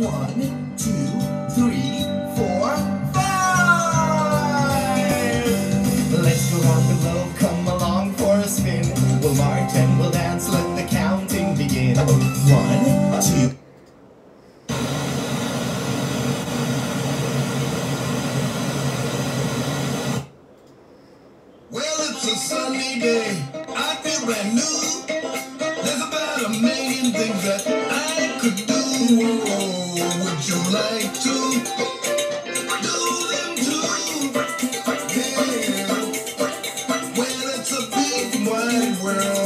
One, two, three, four, five. Let's go the globe, come along for a spin. We'll march and we'll dance, let the counting begin. One, two. Well, it's a sunny day. I feel brand new. There's about a million things that would you like to do them too? When it's a big wide world.